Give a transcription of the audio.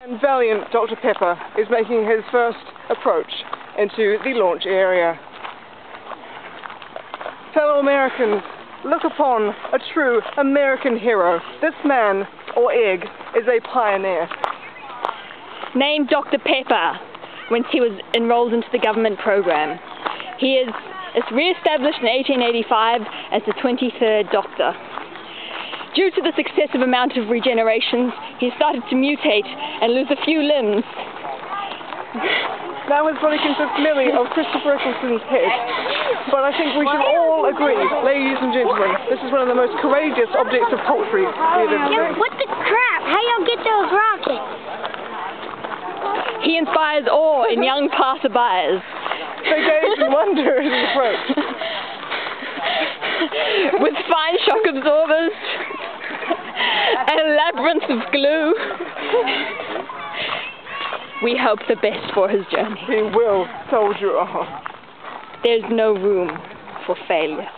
And valiant Dr. Pepper is making his first approach into the launch area. Fellow Americans, look upon a true American hero. This man, or egg, is a pioneer. Named Dr. Pepper when he was enrolled into the government program. He is, is re-established in 1885 as the 23rd Doctor. Due to the successive amount of regenerations, he started to mutate and lose a few limbs. Now his body consists merely of Christopher Eccleston's head. But I think we should all agree, ladies and gentlemen, this is one of the most courageous objects of poultry we have ever Yeah, seen. what the crap? How y'all get those rockets? He inspires awe in young passerbys. They gaze in wonder at his approach. With fine shock absorbers and a labyrinth of glue. we hope the best for his journey. He will soldier on. There's no room for failure.